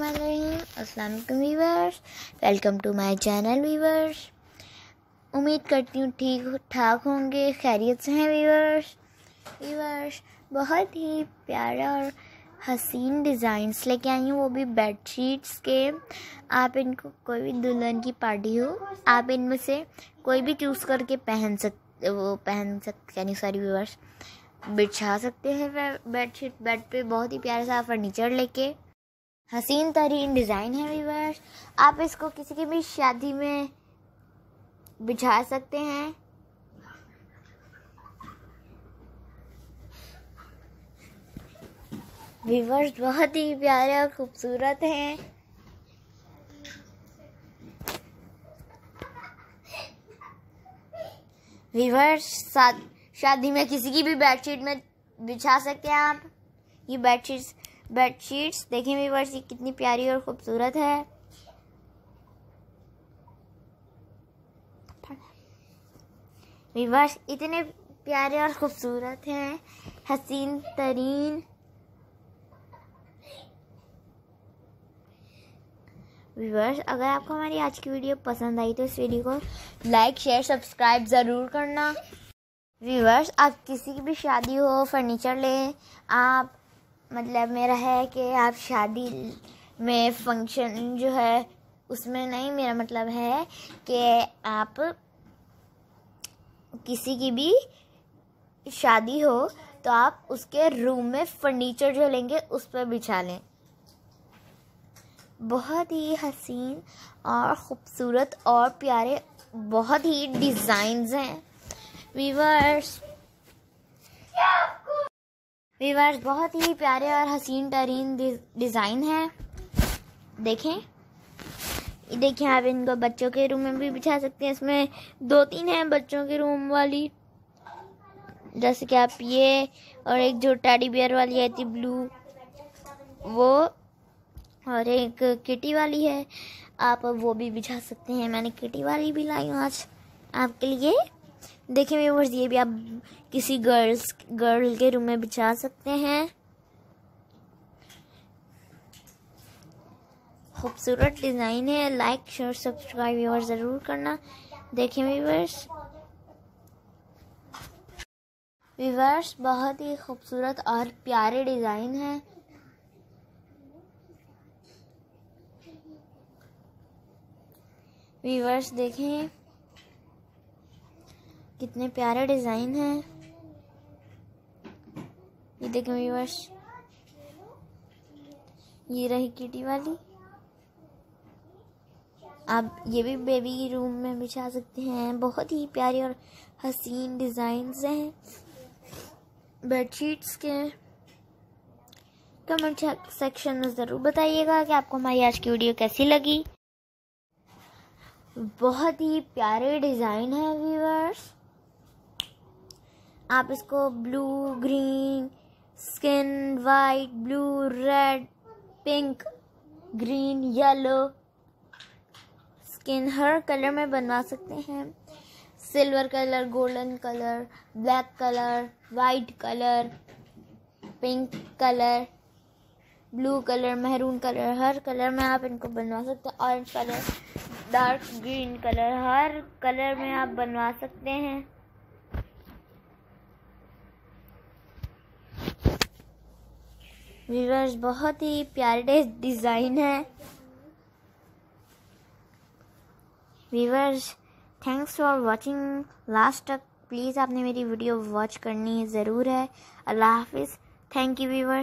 वालेकुम viewers. Welcome to my channel viewers. उम्मीद करती हूँ ठीक ठाक होंगे। खैरियत से हैं वीवर्स। वीवर्स, बहुत ही प्यारा और हसीन डिज़ाइंस लेके आई हूँ, वो भी बेड शीट्स के। आप इनको कोई भी दुल्हन की पार्टी हो, आप इनमें से कोई भी चूज़ करके पहन सकते वो पहन सकते यानी सॉरी व्यूवर्स बिछा सकते हैं बेड शीट बेड पे बहुत ही प्यारा सा फर्नीचर लेके। हसीन तरीन डिज़ाइन है वीवर्स आप इसको किसी की भी शादी में बिछा सकते हैं। व्यूवर्स बहुत ही प्यारे और खूबसूरत हैं। व्यूवर्स शादी में किसी की भी बेडशीट में बिछा सकते हैं आप। ये बेडशीट्स बेडशीट्स देखें व्यूवर्स ये कितनी प्यारी और खूबसूरत है। व्यूवर्स इतने प्यारे और खूबसूरत हैं। हसीन, तरीन। व्यूवर्स अगर आपको हमारी आज की वीडियो पसंद आई तो इस वीडियो को लाइक शेयर सब्सक्राइब ज़रूर करना। व्यूवर्स आप किसी की भी शादी हो फर्नीचर लें, आप मतलब मेरा है कि आप शादी में फ़ंक्शन जो है, उसमें नहीं, मेरा मतलब है कि आप किसी की भी शादी हो तो आप उसके रूम में फर्नीचर जो लेंगे, उस पर बिछा लें। बहुत ही हसीन और ख़ूबसूरत और प्यारे, बहुत ही डिज़ाइंस हैं। वीवर्स वीवर्स, बहुत ही प्यारे और हसीन तरीन डिज़ाइन है। देखें। देखिए, आप इनको बच्चों के रूम में भी बिछा सकते हैं। इसमें दो तीन हैं बच्चों के रूम वाली। जैसे कि आप ये और एक जो टैडी बियर वाली आई थी ब्लू, वो और एक किटी वाली है। आप वो भी बिछा सकते हैं। मैंने किटी वाली भी लाई हूँ आज आपके लिए। देखिए व्यूवर्स ये भी आप किसी गर्ल्स गर्ल के रूम में बिछा सकते हैं। खूबसूरत डिज़ाइन है। लाइक शेयर सब्सक्राइब व्यूवर ज़रूर करना। देखिए व्यूवर्स व्यूवर्स बहुत ही खूबसूरत और प्यारे डिज़ाइन है। व्यूवर्स देखें। कितने प्यारे डिज़ाइन हैं। ये देखें व्यूवर्स ये रही किटी वाली। आप ये भी बेबी रूम में बिछा सकते हैं। बहुत ही प्यारी और हसीन डिज़ाइन हैं। बेडशीट्स के। कमेंट सेक्शन में ज़रूर बताइएगा कि आपको हमारी आज की वीडियो कैसी लगी। बहुत ही प्यारे डिज़ाइन है व्यूअर्स। आप इसको blue, green, skin, white, blue, red, pink, green, yellow, skin, हर कलर में बनवा सकते हैं। Silver colour, golden colour, black colour, white colour, pink colour, blue colour maroon colour, हर कलर में आप इनको बनवा सकते हैं। Orange colour, dark green colour, हर कलर में आप बनवा सकते हैं। व्यूवर्स बहुत ही प्यारे डिज़ाइन है। Viewers thanks for watching last तक प्लीज़ आपने मेरी वीडियो वॉच करनी ज़रूर है। अल्लाह हाफिज़। Thank you viewers